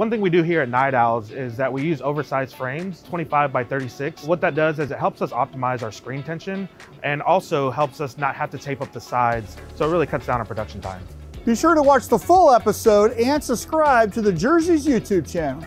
One thing we do here at Night Owls is that we use oversized frames, 25 by 36. What that does is it helps us optimize our screen tension and also helps us not have to tape up the sides. So it really cuts down on production time. Be sure to watch the full episode and subscribe to the Jerzees YouTube channel.